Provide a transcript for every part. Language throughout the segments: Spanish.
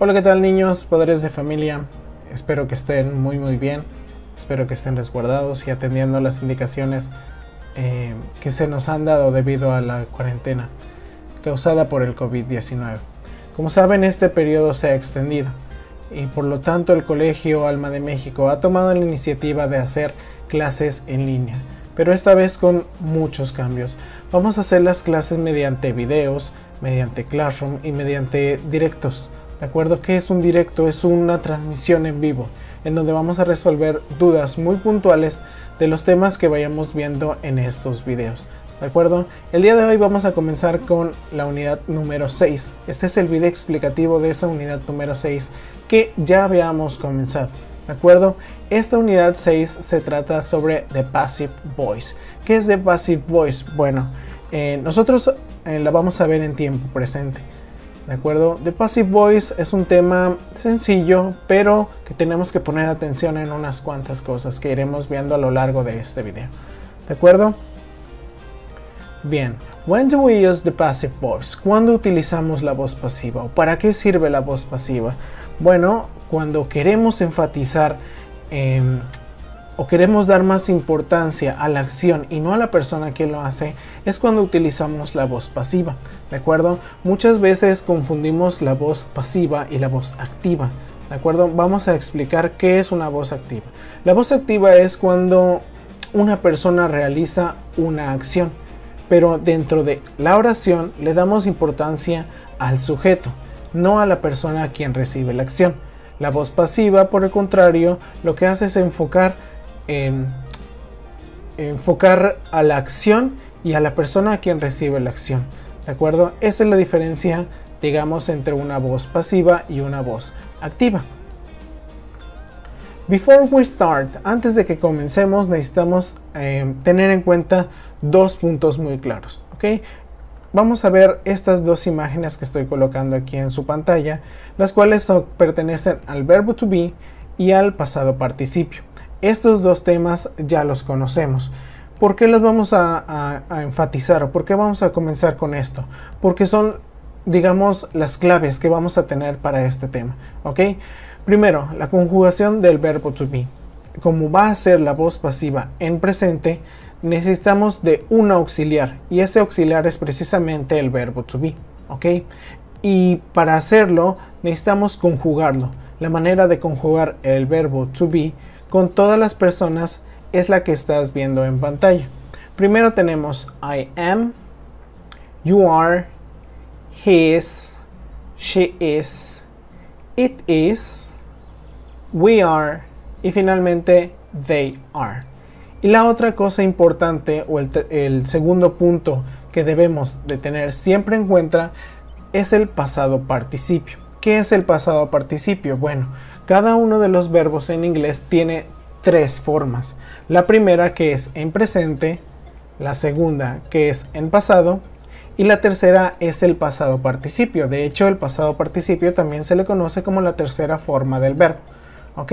Hola, ¿qué tal niños, padres de familia? Espero que estén muy muy bien, espero que estén resguardados y atendiendo las indicaciones eh, que se nos han dado debido a la cuarentena causada por el COVID-19. Como saben, este periodo se ha extendido y por lo tanto el Colegio Alma de México ha tomado la iniciativa de hacer clases en línea, pero esta vez con muchos cambios. Vamos a hacer las clases mediante videos, mediante Classroom y mediante directos ¿De acuerdo? ¿Qué es un directo? Es una transmisión en vivo, en donde vamos a resolver dudas muy puntuales de los temas que vayamos viendo en estos videos. ¿De acuerdo? El día de hoy vamos a comenzar con la unidad número 6. Este es el video explicativo de esa unidad número 6 que ya habíamos comenzado. ¿De acuerdo? Esta unidad 6 se trata sobre The Passive Voice. ¿Qué es The Passive Voice? Bueno, eh, nosotros eh, la vamos a ver en tiempo presente. ¿De acuerdo? The Passive Voice es un tema sencillo, pero que tenemos que poner atención en unas cuantas cosas que iremos viendo a lo largo de este video. ¿De acuerdo? Bien, when do we use the passive voice? ¿Cuándo utilizamos la voz pasiva? ¿O para qué sirve la voz pasiva? Bueno, cuando queremos enfatizar eh, o queremos dar más importancia a la acción y no a la persona que lo hace, es cuando utilizamos la voz pasiva, ¿de acuerdo? Muchas veces confundimos la voz pasiva y la voz activa, ¿de acuerdo? Vamos a explicar qué es una voz activa. La voz activa es cuando una persona realiza una acción, pero dentro de la oración le damos importancia al sujeto, no a la persona a quien recibe la acción. La voz pasiva, por el contrario, lo que hace es enfocar en enfocar a la acción y a la persona a quien recibe la acción. ¿De acuerdo? Esa es la diferencia, digamos, entre una voz pasiva y una voz activa. Before we start, antes de que comencemos, necesitamos eh, tener en cuenta dos puntos muy claros. ¿ok? Vamos a ver estas dos imágenes que estoy colocando aquí en su pantalla, las cuales pertenecen al verbo to be y al pasado participio. Estos dos temas ya los conocemos. ¿Por qué los vamos a, enfatizar o por qué vamos a comenzar con esto? Porque son, digamos, las claves que vamos a tener para este tema. ¿Ok? Primero, la conjugación del verbo to be. Como va a ser la voz pasiva en presente, necesitamos de un auxiliar y ese auxiliar es precisamente el verbo to be. ¿Ok? Y para hacerlo necesitamos conjugarlo. La manera de conjugar el verbo to be con todas las personas es la que estás viendo en pantalla. Primero tenemos I am, you are, he is, she is, it is, we are y finalmente they are. Y la otra cosa importante o el, segundo punto que debemos de tener siempre en cuenta es el pasado participio. ¿Qué es el pasado participio? Bueno, cada uno de los verbos en inglés tiene tres formas. La primera que es en presente, la segunda que es en pasado y la tercera es el pasado participio. De hecho, el pasado participio también se le conoce como la tercera forma del verbo. ¿Ok?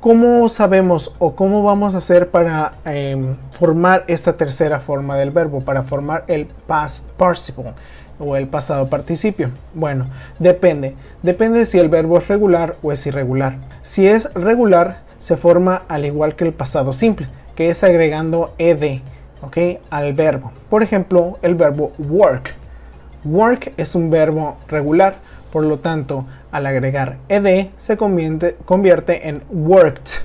¿Cómo sabemos o cómo vamos a hacer para em, formar esta tercera forma del verbo? Para formar el past participle o el pasado participio? Bueno, depende. Depende si el verbo es regular o es irregular. Si es regular, se forma al igual que el pasado simple, que es agregando ed ¿ok? al verbo. Por ejemplo, el verbo work. Work es un verbo regular, por lo tanto, al agregar ed se convierte, convierte en worked.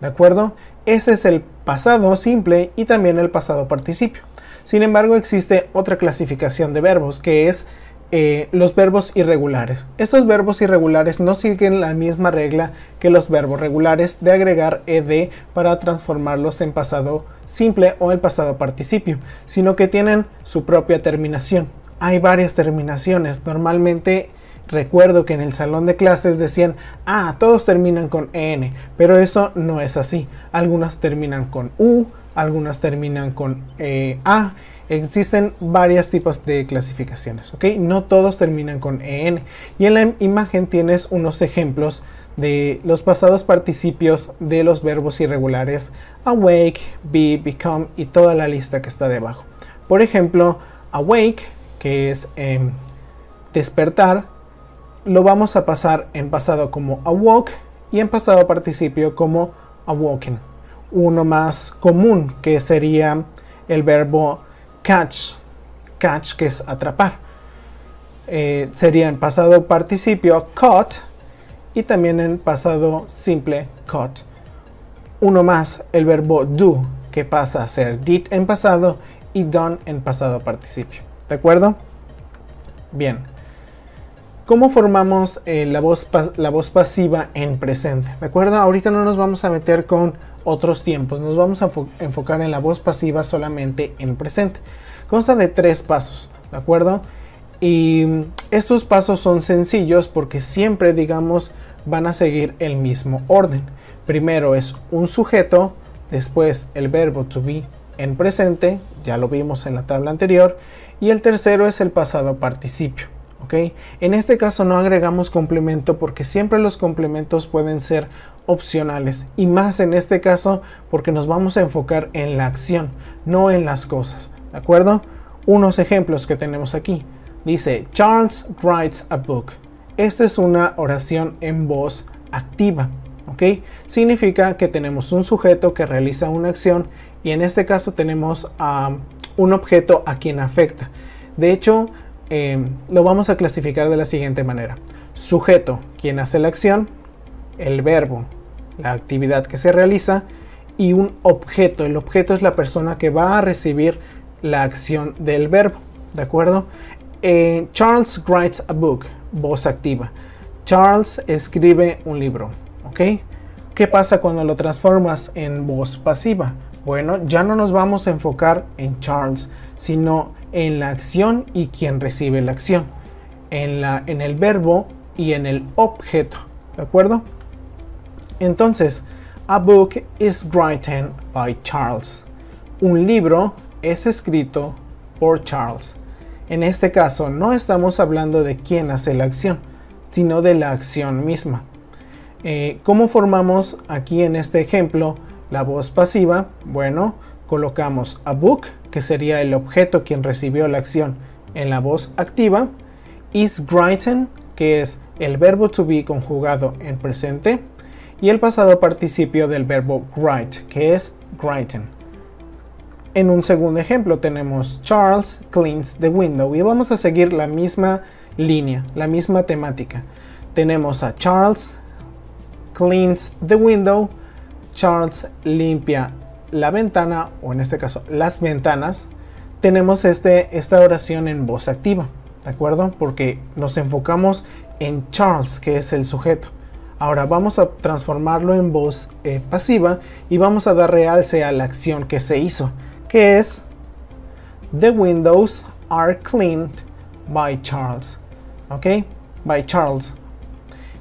¿De acuerdo? Ese es el pasado simple y también el pasado participio. Sin embargo, existe otra clasificación de verbos que es eh, los verbos irregulares. Estos verbos irregulares no siguen la misma regla que los verbos regulares de agregar ed para transformarlos en pasado simple o en pasado participio, sino que tienen su propia terminación. Hay varias terminaciones. Normalmente recuerdo que en el salón de clases decían, ah, todos terminan con en, pero eso no es así. Algunas terminan con u, algunas terminan con eh, A. Existen varios tipos de clasificaciones, ¿ok? No todos terminan con EN. Y en la imagen tienes unos ejemplos de los pasados participios de los verbos irregulares awake, be, become y toda la lista que está debajo. Por ejemplo, awake, que es em, despertar, lo vamos a pasar en pasado como awoke y en pasado participio como awoken. Uno más común que sería el verbo catch, catch que es atrapar. Eh, sería en pasado participio caught y también en pasado simple caught. Uno más el verbo do que pasa a ser did en pasado y done en pasado participio. ¿De acuerdo? Bien. ¿Cómo formamos eh, la, voz la voz pasiva en presente? ¿De acuerdo? Ahorita no nos vamos a meter con otros tiempos, nos vamos a enfocar en la voz pasiva solamente en presente. Consta de tres pasos, ¿de acuerdo? Y estos pasos son sencillos porque siempre, digamos, van a seguir el mismo orden. Primero es un sujeto, después el verbo to be en presente, ya lo vimos en la tabla anterior, y el tercero es el pasado participio. En este caso no agregamos complemento porque siempre los complementos pueden ser opcionales y más en este caso porque nos vamos a enfocar en la acción, no en las cosas. ¿De acuerdo? Unos ejemplos que tenemos aquí. Dice, Charles writes a book. Esta es una oración en voz activa. ¿ok? Significa que tenemos un sujeto que realiza una acción y en este caso tenemos a un objeto a quien afecta. De hecho, em, lo vamos a clasificar de la siguiente manera. Sujeto, quien hace la acción, el verbo, la actividad que se realiza, y un objeto. El objeto es la persona que va a recibir la acción del verbo. ¿De acuerdo? Eh, Charles writes a book, voz activa. Charles escribe un libro. ¿Ok? ¿Qué pasa cuando lo transformas en voz pasiva? Bueno, ya no nos vamos a enfocar en Charles, sino en la acción y quien recibe la acción, en, la, en el verbo y en el objeto, ¿de acuerdo? Entonces, a book is written by Charles. Un libro es escrito por Charles. En este caso, no estamos hablando de quién hace la acción, sino de la acción misma. Eh, ¿Cómo formamos aquí en este ejemplo la voz pasiva, bueno, colocamos a book, que sería el objeto quien recibió la acción en la voz activa, is written, que es el verbo to be conjugado en presente, y el pasado participio del verbo write, que es written. En un segundo ejemplo tenemos Charles cleans the window y vamos a seguir la misma línea, la misma temática. Tenemos a Charles cleans the window Charles limpia la ventana, o en este caso las ventanas, tenemos este, esta oración en voz activa, ¿de acuerdo? Porque nos enfocamos en Charles, que es el sujeto. Ahora vamos a transformarlo en voz eh, pasiva y vamos a dar realce a la acción que se hizo, que es The windows are cleaned by Charles. ¿Ok? By Charles.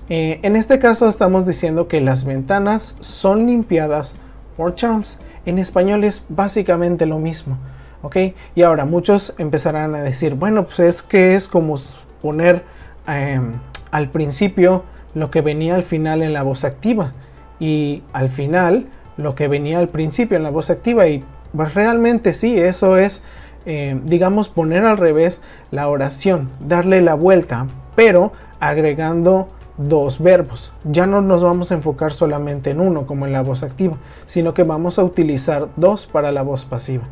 Eh, en este caso estamos diciendo que las ventanas son limpiadas por Charles. En español es básicamente lo mismo. ¿ok? Y ahora muchos empezarán a decir, bueno, pues es que es como poner em, al principio lo que venía al final en la voz activa y al final lo que venía al principio en la voz activa y pues realmente sí, eso es, em, digamos, poner al revés la oración, darle la vuelta, pero agregando dos verbos. Ya no nos vamos a enfocar solamente en uno como en la voz activa, sino que vamos a utilizar dos para la voz pasiva.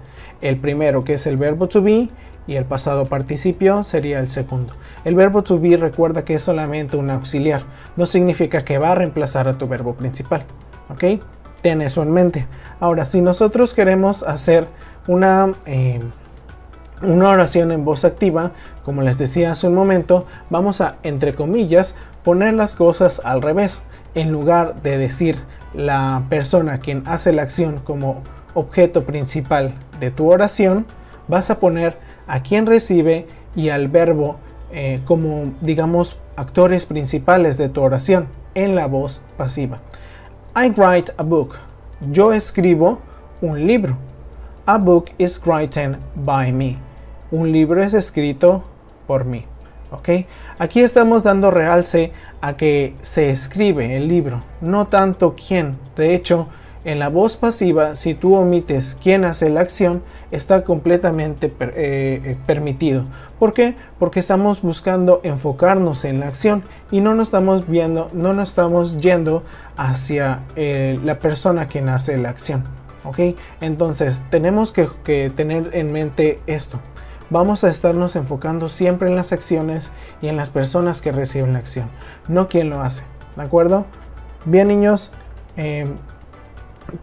El primero que es el verbo to be y el pasado participio sería el segundo. El verbo to be recuerda que es solamente un auxiliar, no significa que va a reemplazar a tu verbo principal. ¿Ok? Ten eso en mente. Ahora, si nosotros queremos hacer una... Eh, una oración en voz activa, como les decía hace un momento, vamos a, entre comillas, poner las cosas al revés. En lugar de decir la persona quien hace la acción como objeto principal de tu oración, vas a poner a quien recibe y al verbo eh, como, digamos, actores principales de tu oración en la voz pasiva. I write a book. Yo escribo un libro. A book is written by me un libro es escrito por mí. ¿Ok? Aquí estamos dando realce a que se escribe el libro, no tanto quién. De hecho, En la voz pasiva, si tú omites quién hace la acción, está completamente eh, eh, permitido. ¿Por qué? Porque estamos buscando enfocarnos en la acción y no nos estamos viendo, no nos estamos yendo hacia eh, la persona quien hace la acción. ¿Ok? Entonces tenemos que, que tener en mente esto. Vamos a estarnos enfocando siempre en las acciones y en las personas que reciben la acción, no quien lo hace. ¿De acuerdo? Bien niños,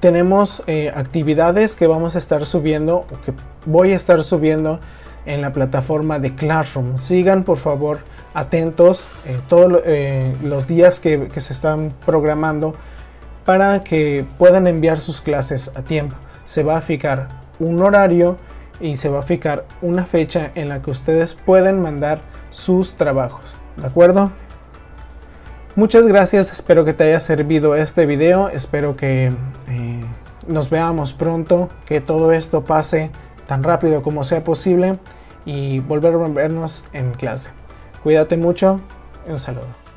tenemos eh, actividades que vamos a estar subiendo que voy a estar subiendo en la plataforma de Classroom. Sigan por favor atentos eh, todos eh, los días que, que, se están programando para que puedan enviar sus clases a tiempo. Se va a fijar un horario y se va a fijar una fecha en la que ustedes pueden mandar sus trabajos. ¿De acuerdo? Muchas gracias, espero que te haya servido este video, espero que eh, nos veamos pronto, que todo esto pase tan rápido como sea posible y volver a vernos en clase. Cuídate mucho un saludo.